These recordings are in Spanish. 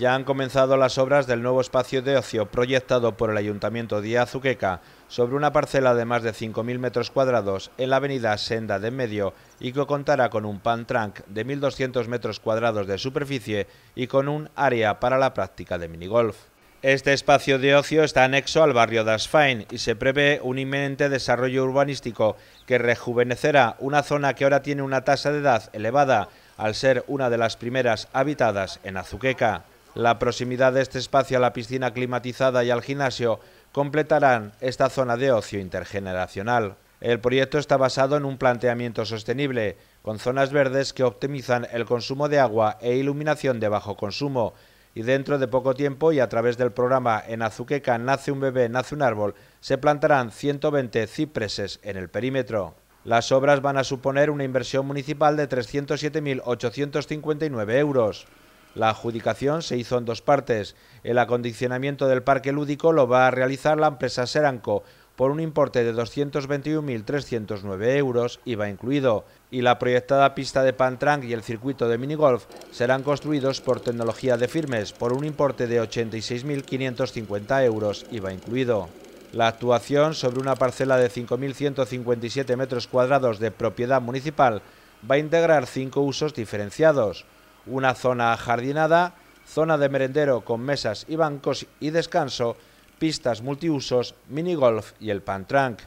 Ya han comenzado las obras del nuevo espacio de ocio proyectado por el Ayuntamiento de Azuqueca sobre una parcela de más de 5.000 metros cuadrados en la avenida Senda de Medio y que contará con un pan trunk de 1.200 metros cuadrados de superficie y con un área para la práctica de minigolf. Este espacio de ocio está anexo al barrio de Asfain y se prevé un inminente desarrollo urbanístico que rejuvenecerá una zona que ahora tiene una tasa de edad elevada al ser una de las primeras habitadas en Azuqueca. La proximidad de este espacio a la piscina climatizada y al gimnasio completarán esta zona de ocio intergeneracional. El proyecto está basado en un planteamiento sostenible, con zonas verdes que optimizan el consumo de agua e iluminación de bajo consumo, y dentro de poco tiempo y a través del programa En Azuqueca Nace un bebé, nace un árbol, se plantarán 120 cipreses en el perímetro. Las obras van a suponer una inversión municipal de 307.859 euros. La adjudicación se hizo en dos partes. El acondicionamiento del parque lúdico lo va a realizar la empresa Seranco por un importe de 221.309 euros, IVA incluido, y la proyectada pista de Pantrank y el circuito de minigolf serán construidos por Tecnología de Firmes por un importe de 86.550 euros, IVA incluido. La actuación sobre una parcela de 5.157 metros cuadrados de propiedad municipal va a integrar cinco usos diferenciados una zona jardinada, zona de merendero con mesas y bancos y descanso, pistas multiusos, minigolf y el Pantrank.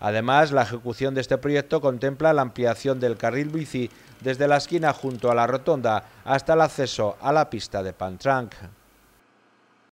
Además, la ejecución de este proyecto contempla la ampliación del carril bici desde la esquina junto a la rotonda hasta el acceso a la pista de Pantrank.